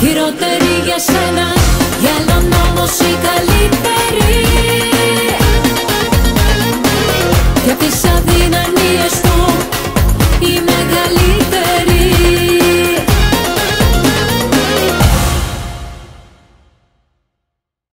χειρότερη για σένα Για έναν όμως η καλύτερη. Για τις αδύνατες